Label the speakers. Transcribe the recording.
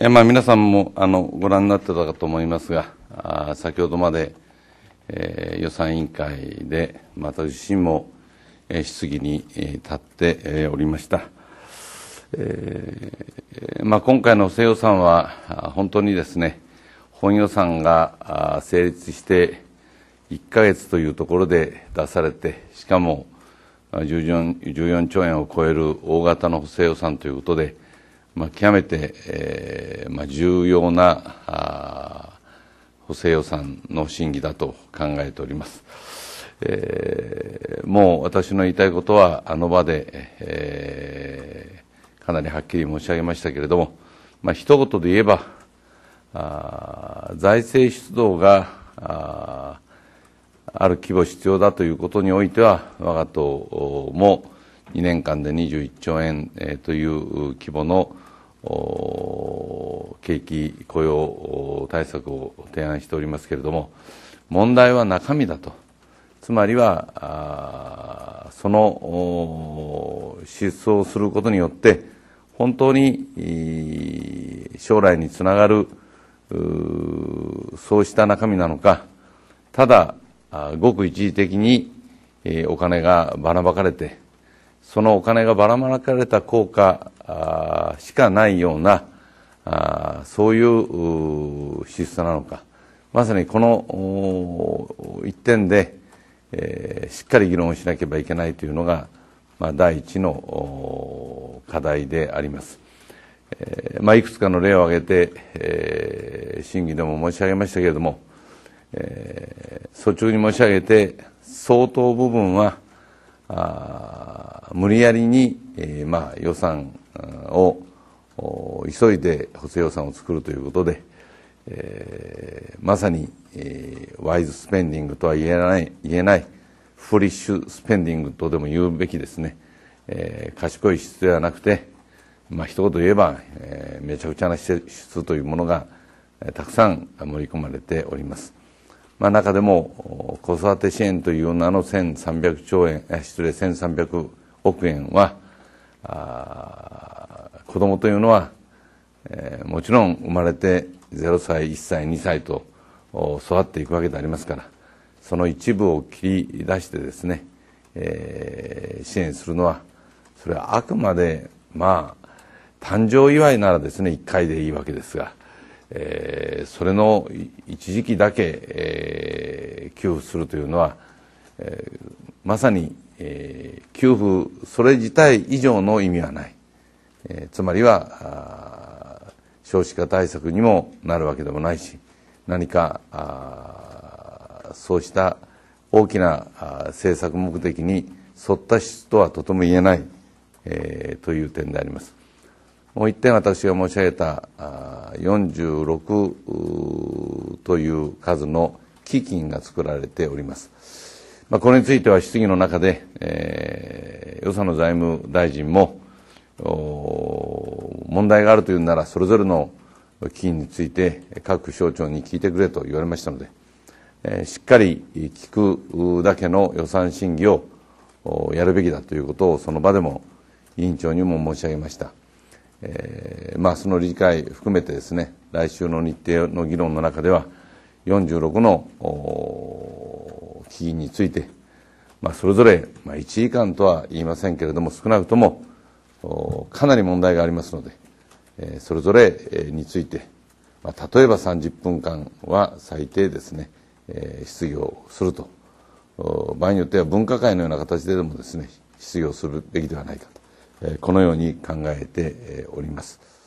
Speaker 1: えまあ、皆さんもあのご覧になってたかと思いますが、あ先ほどまで、えー、予算委員会で、私自身も、えー、質疑に、えー、立って、えー、おりました。えーまあ、今回の補正予算は、本当にですね、本予算が成立して1か月というところで出されて、しかも 14, 14兆円を超える大型の補正予算ということで、まあ、極めて、えーまあ、重要な補正予算の審議だと考えております。えー、もう私の言いたいことはあの場で、えー、かなりはっきり申し上げましたけれども、まあ一言で言えば、あ財政出動があある規模必要だということにおいては、我が党も2年間で21兆円、という規模の景気雇用対策を提案しておりますけれども、問題は中身だと。つまりは、その支出をすることによって、本当に将来につながるそうした中身なのか、ただ、ごく一時的にお金がばらまかれて、そのお金がばらまかれた効果しかないような、そういう支出なのか、まさにこの一点で、しっかり議論をしなければいけないというのが、まあ、第一の課題であります。まあ、いくつかの例を挙げて、審議でも申し上げましたけれども、え、率直に申し上げて、相当部分は、あ無理やりに、えーまあ、予算を急いで補正予算を作るということで、えー、まさに、えー、ワイズスペンディングとは言えない言えないフリッシュスペンディングとでも言うべきですね、えー、賢い質ではなくて、まあ一言言えば、えー、めちゃくちゃな支出というものが、えー、たくさん盛り込まれております。まあ、中でも子育て支援という名の1300兆円、失礼、1300億円は、あ子供というのは、えー、もちろん生まれて0歳、1歳、2歳と育っていくわけでありますから、その一部を切り出してですね、えー、支援するのは、それはあくまで、まあ、誕生祝いならですね、1回でいいわけですが、えー、それの一時期だけ、えー、給付するというのは、えー、まさに、えー、給付それ自体以上の意味はない、えー、つまりは少子化対策にもなるわけでもないし何かあそうした大きな政策目的に沿った質とはとても言えない、えー、という点であります。もう一点私が申し上げた46という数の基金が作られております。まあ、これについては質疑の中で、えー、与謝野財務大臣も問題があるというならそれぞれの基金について各省庁に聞いてくれと言われましたので、えー、しっかり聞くだけの予算審議をやるべきだということをその場でも委員長にも申し上げました。えーまあ、その理解含めてですね来週の日程の議論の中では46の基金について、まあ、それぞれ、まあ、1時間とは言いませんけれども少なくともかなり問題がありますので、えー、それぞれについて、まあ、例えば30分間は最低ですね、えー、質疑をすると。場合によっては分科会のような形ででもですね質疑をするべきではないかと。このように考えております。